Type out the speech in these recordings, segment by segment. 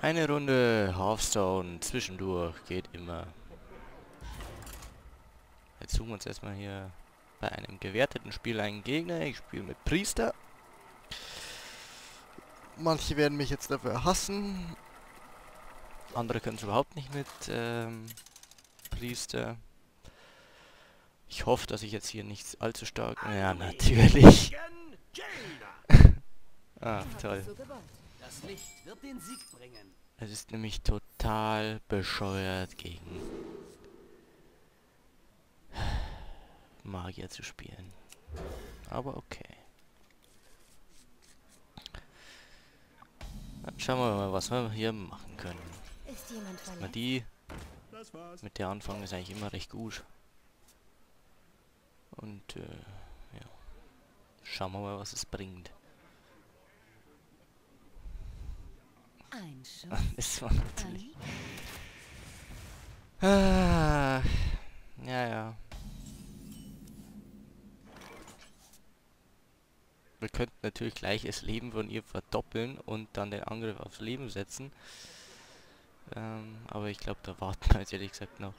Eine Runde Hearthstone zwischendurch geht immer. Jetzt suchen wir uns erstmal hier bei einem gewerteten Spiel einen Gegner. Ich spiele mit Priester. Manche werden mich jetzt dafür hassen. Andere können es überhaupt nicht mit ähm, Priester. Ich hoffe, dass ich jetzt hier nicht allzu stark... Ja, natürlich. ah, toll. Das Licht wird den Sieg bringen. Es ist nämlich total bescheuert gegen Magier zu spielen. Aber okay. Dann schauen wir mal, was wir hier machen können. Ist jemand Mal verletzt? die mit der Anfang ist eigentlich immer recht gut. Und äh, ja. Schauen wir mal, was es bringt. Ein Schuss. Das war natürlich. Ah, ja, ja. Wir könnten natürlich gleich das Leben von ihr verdoppeln und dann den Angriff aufs Leben setzen. Ähm, aber ich glaube, da warten wir jetzt ehrlich gesagt noch.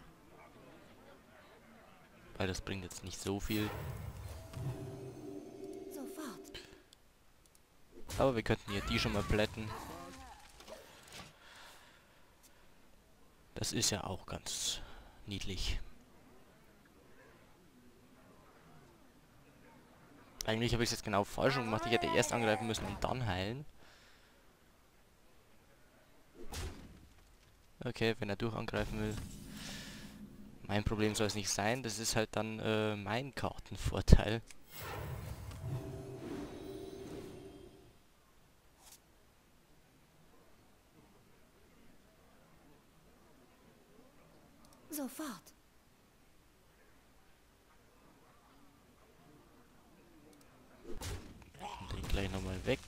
Weil das bringt jetzt nicht so viel. Aber wir könnten hier die schon mal plätten. Das ist ja auch ganz niedlich. Eigentlich habe ich es jetzt genau falsch gemacht. Ich hätte erst angreifen müssen und dann heilen. Okay, wenn er durch angreifen will. Mein Problem soll es nicht sein. Das ist halt dann äh, mein Kartenvorteil. Sofort. Den gleich nochmal weg.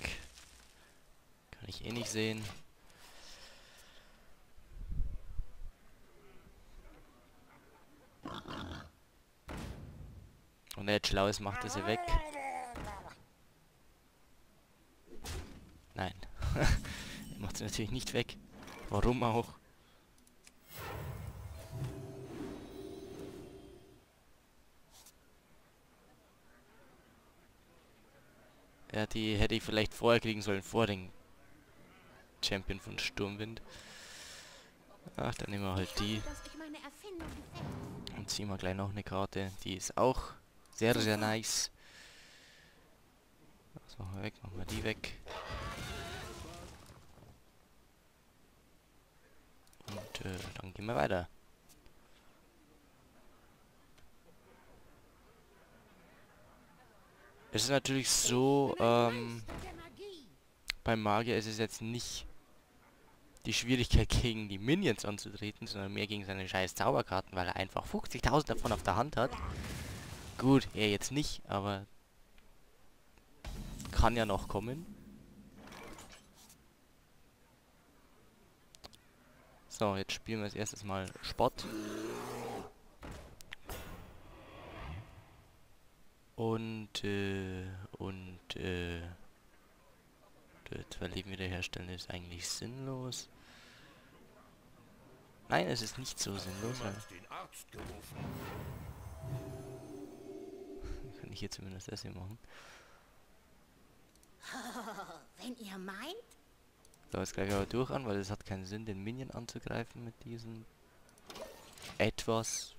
Kann ich eh nicht sehen. Und er jetzt schlau ist, macht er sie weg. Nein. er macht sie natürlich nicht weg. Warum auch? Ja, die hätte ich vielleicht vorher kriegen sollen, vor den Champion von Sturmwind. Ach, dann nehmen wir halt die und ziehen wir gleich noch eine Karte. Die ist auch sehr, sehr nice. Das machen wir weg, machen wir die weg. Und äh, dann gehen wir weiter. Es ist natürlich so, ähm, beim Magier ist es jetzt nicht die Schwierigkeit gegen die Minions anzutreten, sondern mehr gegen seine scheiß Zauberkarten, weil er einfach 50.000 davon auf der Hand hat. Gut, er jetzt nicht, aber kann ja noch kommen. So, jetzt spielen wir als erstes mal Spott. Und, äh, und, äh, das Leben wiederherstellen ist eigentlich sinnlos. Nein, es ist nicht so sinnlos. Kann ich hier zumindest das hier machen. Wenn ihr meint, So, jetzt greife ich aber durch an, weil es hat keinen Sinn, den Minion anzugreifen mit diesem etwas.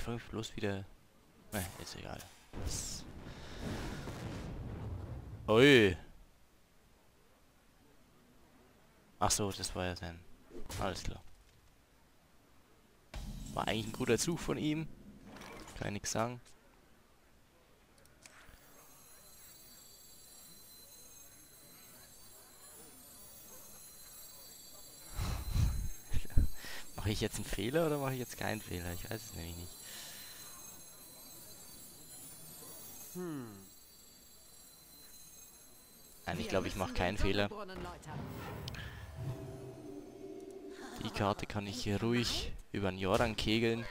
Ich frage mich bloß wieder. Ne, ist egal. Ui. Ach so, das war ja sein. Alles klar. War eigentlich ein guter Zug von ihm. Kann ich nichts sagen. mache ich jetzt einen Fehler oder mache ich jetzt keinen Fehler? Ich weiß es nämlich nicht. Nein, ich glaube, ich mache keinen Fehler. Die Karte kann ich hier ruhig über den Jordan kegeln.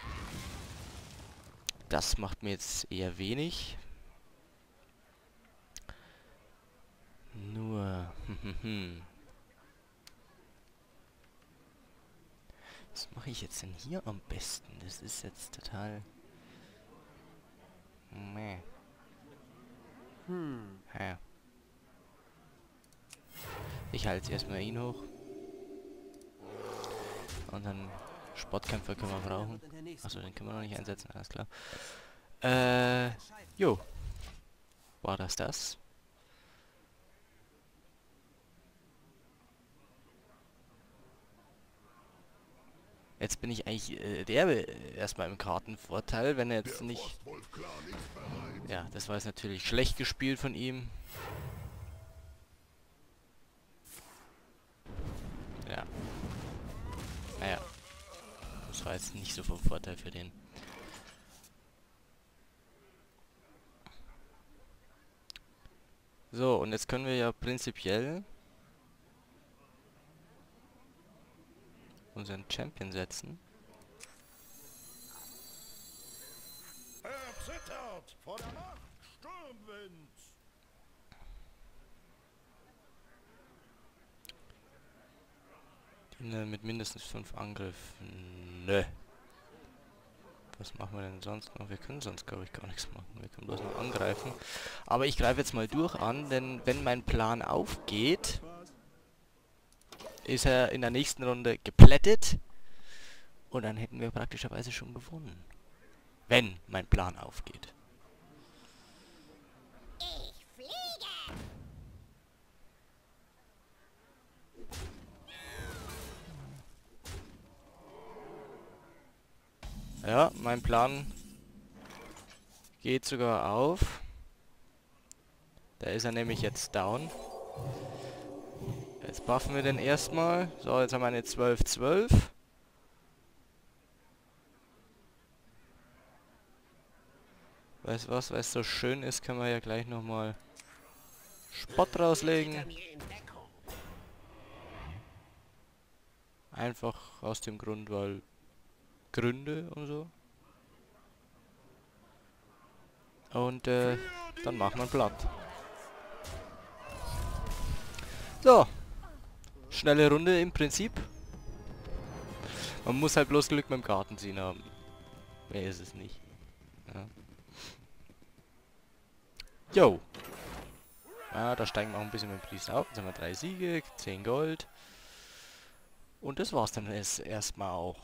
Das macht mir jetzt eher wenig. Nur... Was mache ich jetzt denn hier am besten? Das ist jetzt total... Meh. Hm. Ja. Ich halte jetzt erstmal ihn hoch. Und dann Sportkämpfer können wir brauchen. Achso, den können wir noch nicht einsetzen, alles klar. Äh, jo. War das das? Jetzt bin ich eigentlich äh, der äh, erstmal im Kartenvorteil, wenn er jetzt nicht... Ja, das war jetzt natürlich schlecht gespielt von ihm. Ja. Naja. Das war jetzt nicht so vom Vorteil für den. So, und jetzt können wir ja prinzipiell unseren Champion setzen. Er zittert vor der Macht Sturmwinds. Gegner mit mindestens fünf Angriffen. Nö. Was machen wir denn sonst noch? Wir können sonst, glaube ich, gar nichts machen. Wir können bloß noch angreifen. Aber ich greife jetzt mal durch an, denn wenn mein Plan aufgeht, ist er in der nächsten Runde geplättet. Und dann hätten wir praktischerweise schon gewonnen. Wenn mein Plan aufgeht. Ich fliege! Ja, mein Plan geht sogar auf. Da ist er nämlich jetzt down. Jetzt buffen wir den erstmal. So, jetzt haben wir eine 12-12. Weißt was, weil es so schön ist, können wir ja gleich nochmal Spott rauslegen. Einfach aus dem Grund, weil Gründe und so. Und äh, dann machen wir platt. So. Schnelle Runde im Prinzip. Man muss halt bloß Glück mit dem Kartenziehen haben. Mehr ist es nicht. Ja. Jo. Ja, da steigen wir auch ein bisschen mit dem Priester auf. Jetzt haben wir drei Siege, 10 Gold. Und das war's dann erst erstmal auch.